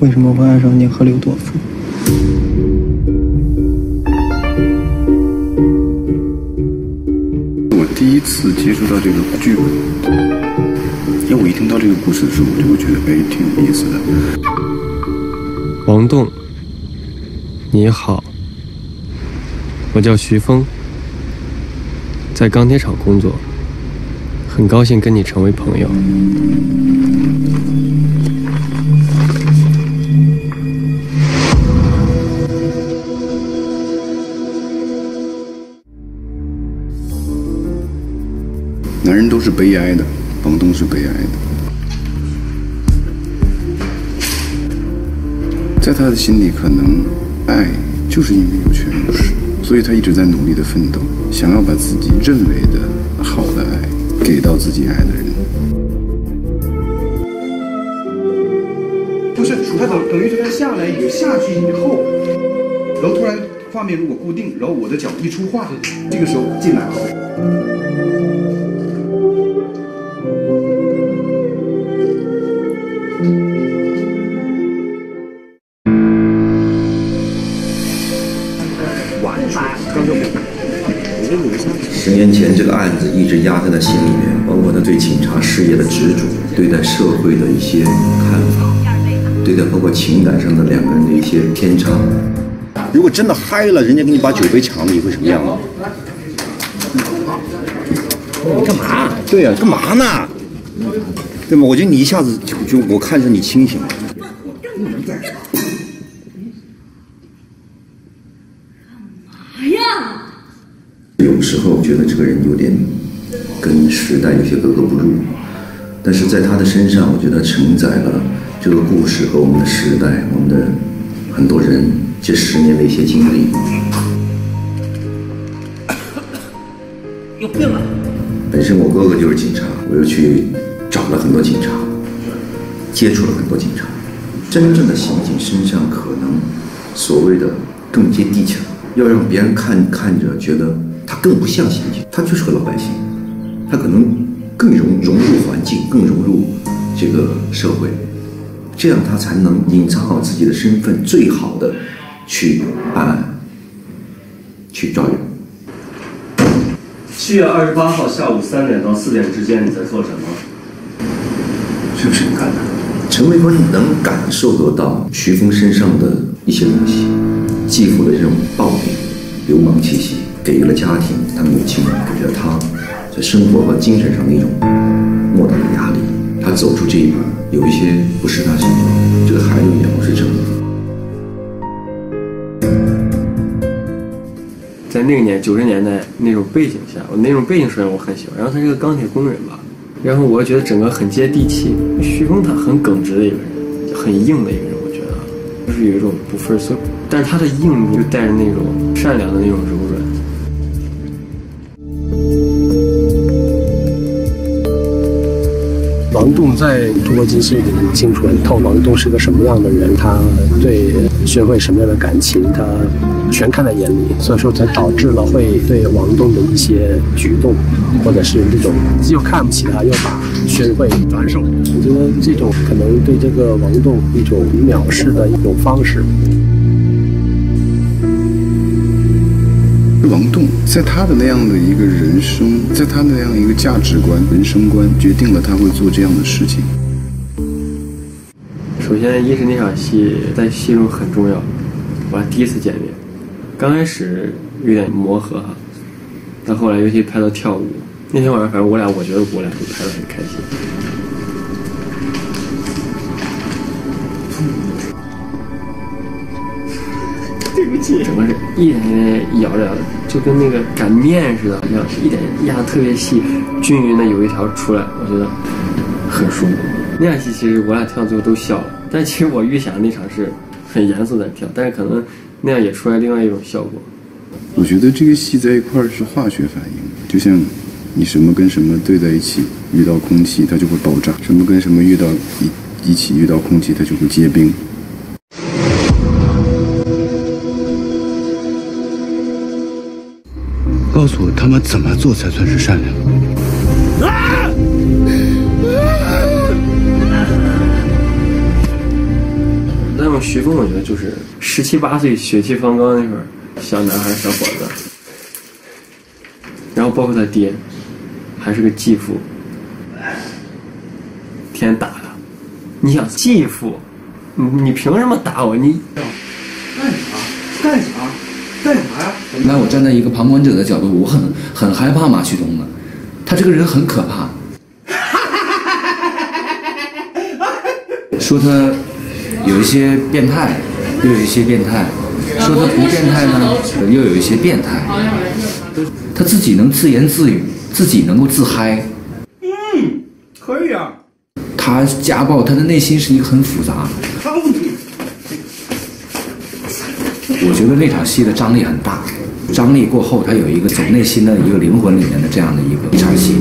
为什么会爱上你和刘多夫？我第一次接触到这个剧本，因为我一听到这个故事的时候，我就会觉得哎，挺有意思的。王栋，你好，我叫徐峰，在钢铁厂工作，很高兴跟你成为朋友。男人都是悲哀的，王东是悲哀的。在他的心里，可能爱就是因为有权有势，所以他一直在努力的奋斗，想要把自己认为的好的爱给到自己爱的人。不是，他等等于是他下来以后下去以后，然后突然画面如果固定，然后我的脚一出画，这个时候进来了。十年前，这个案子一直压在他心里面，包括他对警察事业的执着，对待社会的一些看法，对待包括情感上的两个人的一些偏差。如果真的嗨了，人家给你把酒杯抢了，你会什么样啊？你干嘛？对呀、干嘛呢？对吗？我觉得你一下子就就我看着你清醒了。哎呀！有时候觉得这个人有点跟时代有些格格不入，但是在他的身上，我觉得承载了这个故事和我们的时代，我们的很多人这十年的一些经历。有病啊！本身我哥哥就是警察，我又去找了很多警察，接触了很多警察。真正的刑警身上可能所谓的更接地气儿，要让别人看看着觉得他更不像刑警，他就是个老百姓，他可能更融融入环境，更融入这个社会，这样他才能隐藏好自己的身份，最好的去办案，去抓人。七月二十八号下午三点到四点之间，你在做什么？是不是你干的？陈卫坤能感受得到徐峰身上的一些东西，继父的这种暴力、流氓气息，给予了家庭，他母亲给了他在生活和精神上的一种莫大的压力。他走出这一步，有一些不是他想要的，这个孩子也不是成的。在那个年九十年代那种背景下，我那种背景首先我很喜欢。然后他是个钢铁工人吧，然后我觉得整个很接地气。徐峰他很耿直的一个人，很硬的一个人，就是有一种不分所以，但是他的硬就带着那种善良的那种柔软王栋在《中国金丝》里面清楚地透王栋是个什么样的人，他对学会什么样的感情，他全看在眼里，所以说才导致了会对王栋的一些举动，或者是这种又看不起他，又把学会转手。我觉得这种可能对这个王栋一种藐视的一种方式。王栋在他的那样的一个人生，在他那样一个价值观、人生观，决定了他会做这样的事情。首先，一是那场戏在戏中很重要，我俩第一次见面，刚开始有点磨合哈，到后来尤其拍到跳舞，那天晚上反正我俩我觉得我俩都拍得很开心。整个是一点点咬着咬着，就跟那个擀面似的，一样一点压的特别细，均匀的有一条出来，我觉得很舒服。那场戏其实我俩跳最后都笑了，但其实我预想的那场是很严肃在跳，但是可能那样也出来另外一种效果。我觉得这个戏在一块儿是化学反应，就像你什么跟什么对在一起，遇到空气它就会爆炸；什么跟什么遇到一一起遇到空气，它就会结冰。告诉我他们怎么做才算是善良？中徐峰，我觉得就是十七八岁血气方刚那会儿，小男孩小伙子。然后包括他爹，还是个继父，天天打他。你想继父，你你凭什么打我？你干啥？干啥？干啥呀？那我站在一个旁观者的角度，我很很害怕马旭东的，他这个人很可怕。说他有一些变态，又有一些变态；说他不变态呢，又有一些变态。他自己能自言自语，自己能够自嗨。嗯，可以啊。他家暴，他的内心是一个很复杂。我觉得那场戏的张力很大，张力过后，他有一个走内心的一个灵魂里面的这样的一个一场戏。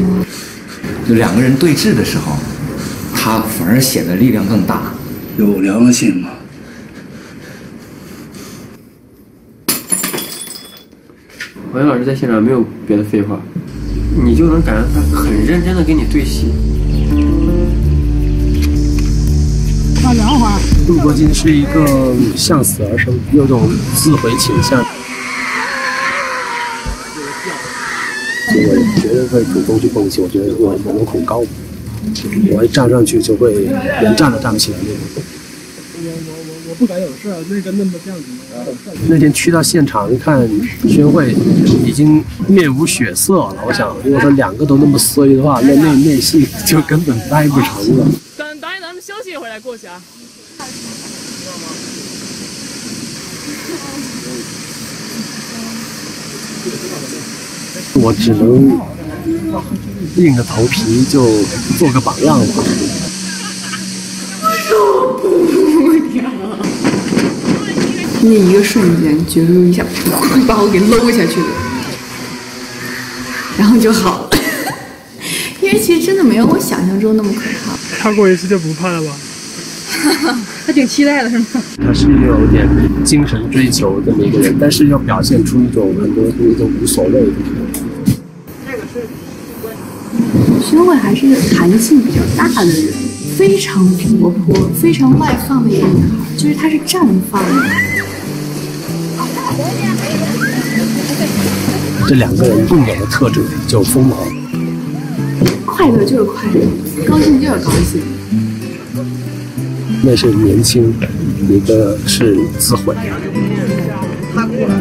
就两个人对峙的时候，他反而显得力量更大。有良心吗？王源老师在现场没有别的废话，你就能感觉他很认真的跟你对戏。那聊会儿。杜国金是一个向死而生，有种自毁倾向。我绝对会主动去蹦极，我觉得我我恐高，我一站上去就会连站都站不起来那种。我我我不敢有事，那个那么这样子。那天去到现场一看，宣慧已经面无血色了。我想，如果说两个都那么衰的话，那那那戏就根本拍不成了。等导演，咱们休息一会儿再过去啊。我只能硬着头皮就做个榜样吧。那一个瞬间，觉得一下把我给搂下去了，然后就好了。因为其实真的没有我想象中那么可怕。踏过一次就不怕了吧？他挺期待的是吗？他是有点精神追求这么一个人，但是又表现出一种很多东西都无所谓的。宣慧还是一个弹性比较大的人，非常活泼、非常外放的一个女孩，就是她是绽放的。这两个人共有的特质就疯狂，快乐就是快乐，高兴就是高兴。那是年轻，一个是自毁。他。是吧？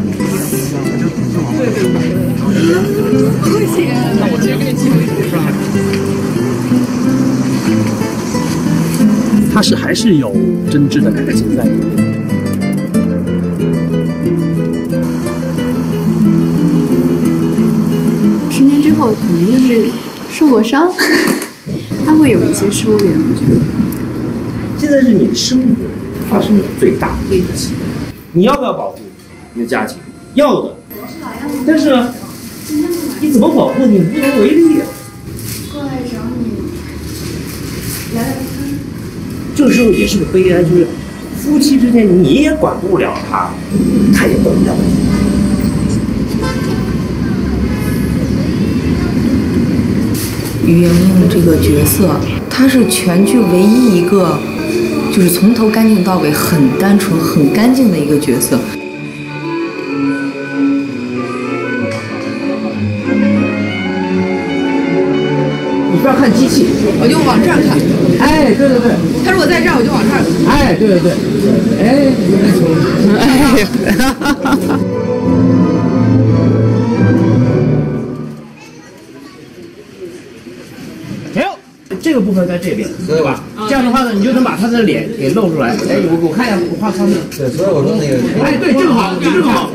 他是还是有真挚的感情在里面。十年之后，可能就是受过伤，他会有一些收敛，我觉得。现在是你的生活发生了最大的危机，你要不要保护你的家庭？要的，但是呢，你怎么保护你无能为力啊？过来找你聊聊天。这时候也是个悲哀，就是夫妻之间你也管不了他，他也管不了你。于莹莹这个角色，她是全剧唯一一个，就是从头干净到尾很单纯、很干净的一个角色。你不要看机器，我就往这儿看。哎，对对对。他如果在这儿，我就往这儿看。哎，对对对。哎，哈 这个部分在这边，对吧？这样的话呢，你就能把他的脸给露出来。哎，我我看一下，我画方面。对，所以我说那个。哎，对，正好，正好。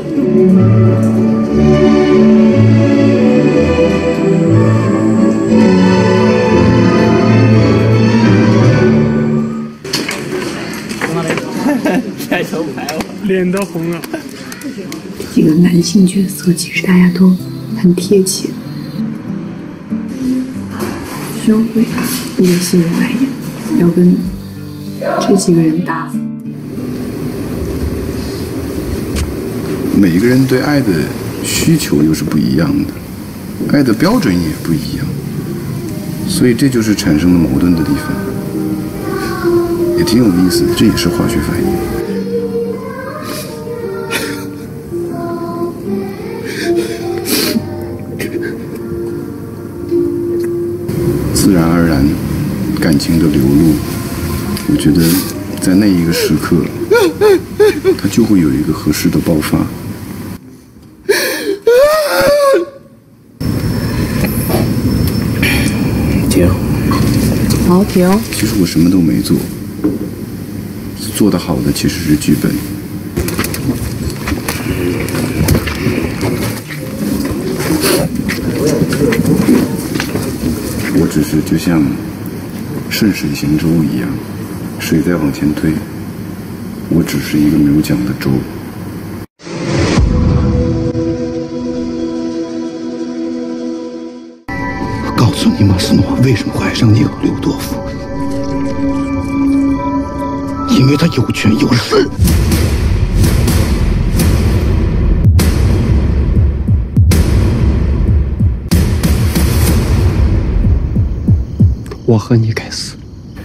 开头牌了，脸都红了。这个男性角色其实大家都很贴切。宣慧一个新人来演，要跟这几个人搭。每一个人对爱的需求又是不一样的，爱的标准也不一样，所以这就是产生了矛盾的地方，也挺有意思的，这也是化学反应。自然而然感情的流露，我觉得在那一个时刻，它就会有一个合适的爆发。停。好，停。其实我什么都没做，做得好的其实是剧本。我只是就像顺水行舟一样，水在往前推，我只是一个没有桨的舟。我告诉你，马斯诺为什么会爱上你和刘多夫？因为他有权有势。我和你该死。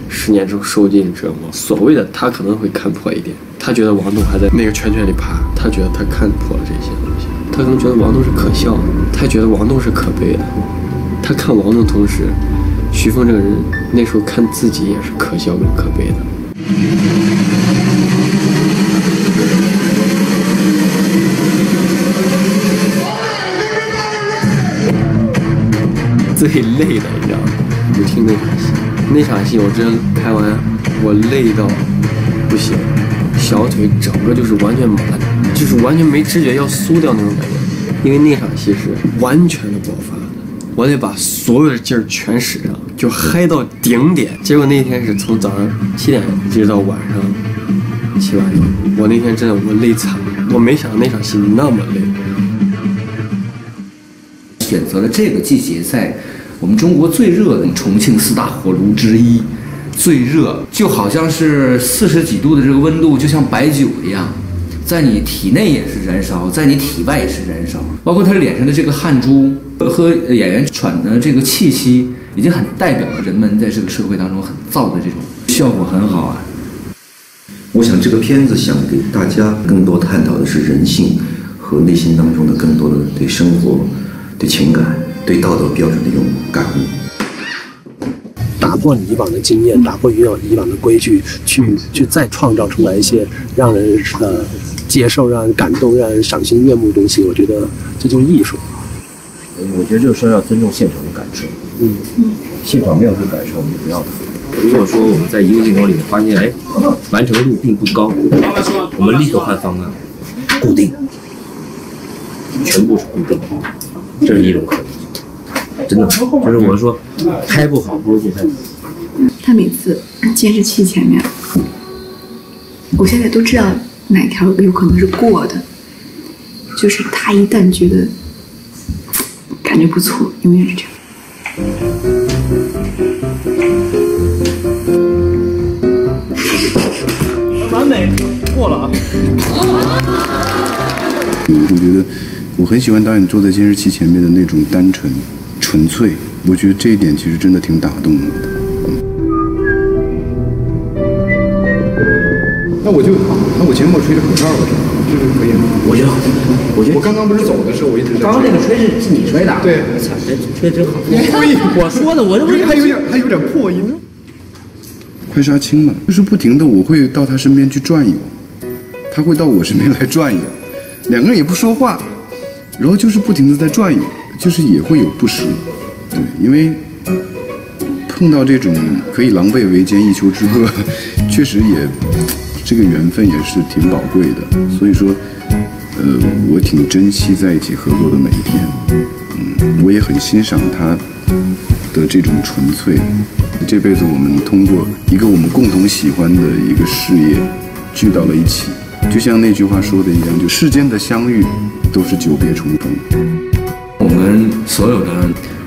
十年之后受尽折磨，所谓的他可能会看破一点，他觉得王栋还在那个圈圈里爬，他觉得他看破了这些东西，他可能觉得王栋是可笑的，他觉得王栋是可悲的，他看王栋同时，徐峰这个人那时候看自己也是可笑跟可悲的。最累的，你知道吗？就听那场戏，那场戏我真拍完，我累到不行，小腿整个就是完全麻，就是完全没知觉要酥掉那种感觉。因为那场戏是完全的爆发，我得把所有的劲儿全使上，就嗨到顶点。结果那天是从早上七点一直到晚上七八点，我那天真的我累惨了，我没想到那场戏那么累。选择了这个季节，在我们中国最热的重庆四大火炉之一，最热就好像是四十几度的这个温度，就像白酒一样，在你体内也是燃烧，在你体外也是燃烧。包括他脸上的这个汗珠和演员喘的这个气息，已经很代表了人们在这个社会当中很燥的这种效果，很好啊。我想这个片子想给大家更多探讨的是人性和内心当中的更多的对生活、对情感、对道德标准的一种感悟。打破你以往的经验，打破以往以往的规矩，去去再创造出来一些让人呃接受、让人感动、让人赏心悦目的东西。我觉得这就是艺术。我觉得就是说要尊重现场的感受。嗯，现场没有这个感受，我们不要它。如果说我们在一个镜头里面发现，哎，完成度并不高，我们立刻换方案，固定，全部是固定，这是一种可能性。真的，就是我说，拍不好不如不拍。他每次监视器前面，我现在都知道哪条有可能是过的，就是他一旦觉得感觉不错，永远是这样。完美，过了啊！嗯，我觉得我很喜欢导演坐在监视器前面的那种单纯、纯粹。我觉得这一点其实真的挺打动我的。那我就，那我节目吹着口哨了，这是可以吗？我觉得，我觉得我刚刚不是走的时候，我一直在。刚刚那个吹是是你吹的？对，我操，这吹的真好。破音，我说的，我这不是还有点还有点破音呢。快杀青了，就是不停的，我会到他身边去转悠，他会到我身边来转悠，两个人也不说话，然后就是不停的在转悠，就是也会有不舍，对，因为碰到这种可以狼狈为奸、一丘之貉，确实也这个缘分也是挺宝贵的，所以说，呃，我挺珍惜在一起合作的每一天，嗯，我也很欣赏他的这种纯粹。这辈子我们通过一个我们共同喜欢的一个事业聚到了一起，就像那句话说的一样，就世间的相遇都是久别重逢。我们所有的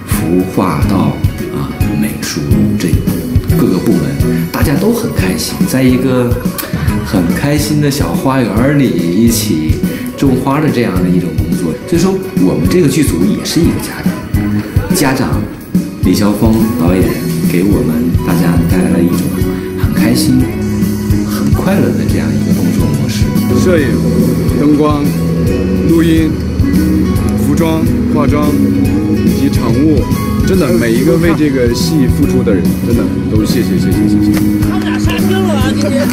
服化道啊、美术这各个部门，大家都很开心，在一个很开心的小花园里一起种花的这样的一种工作。所以说，我们这个剧组也是一个家长，家长李霄峰导演给我们大家带来了一种很开心、很快乐的这样一个工作模式。摄影、灯光、录音、妆、化妆以及场务，真的每一个为这个戏付出的人，真的都谢谢谢谢谢谢。他们俩杀青了啊！今天。